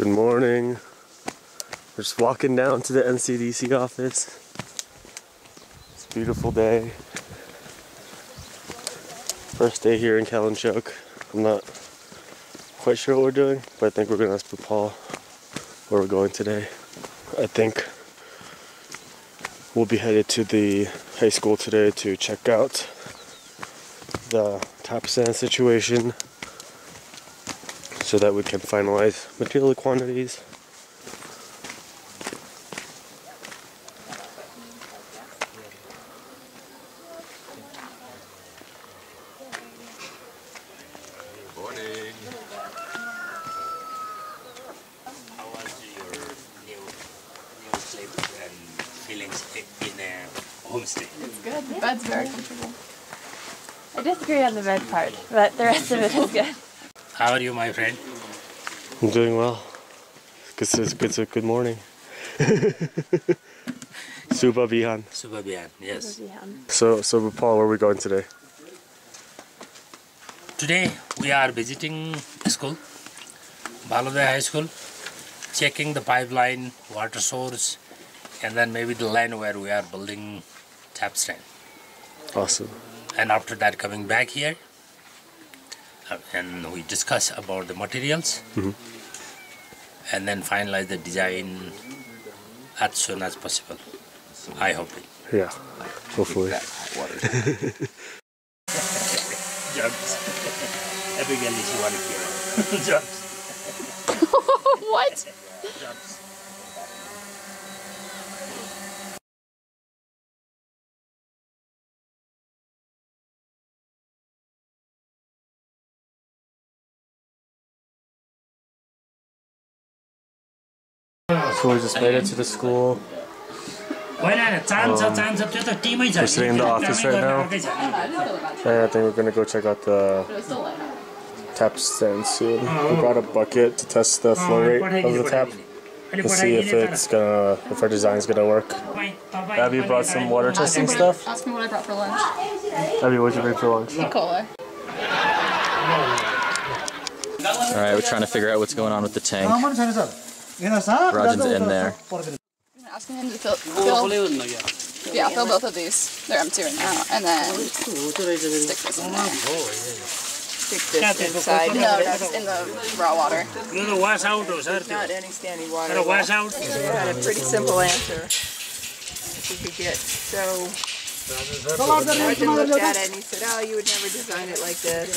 Good morning. We're just walking down to the NCDC office. It's a beautiful day. First day here in Kalinchok. I'm not quite sure what we're doing, but I think we're gonna ask Paul where we're going today. I think we'll be headed to the high school today to check out the tap stand situation so that we can finalize material quantities. Bed's very comfortable. I disagree on the bed part, but the rest of it is good. How are you, my friend? I'm doing well. It's, it's, it's a good morning. Suba Bihan. Subabian, yes. So, so Paul, where are we going today? Today we are visiting school, Baloday High School, checking the pipeline, water source, and then maybe the land where we are building tap stand. Awesome. And after that, coming back here, and we discuss about the materials, Mhm. and then finalize the design as soon as possible. I hope it. Yeah, hopefully. Jobs. Abigail is one here. Jobs. what? Jobs. Floors just made it to the school. Um, we're sitting in the office right now. I think we're gonna go check out the tap stand soon. We brought a bucket to test the flow rate of the tap to see if it's gonna if our design's gonna work. Abby brought some water testing stuff. Ask me what I brought for lunch. Abby, what'd you bring for lunch? Cola. All right, we're trying to figure out what's going on with the tank. Rogin's in there. I'm asking him to fill, fill, yeah, fill both of these. They're empty right now. And then stick this in there. Stick this inside. No, that's in the raw water. No, no, wash out those. Not any standing water. No, wash out. You had a pretty simple answer. If you could get so... Martin looked at it and he said, oh, you would never design it like this.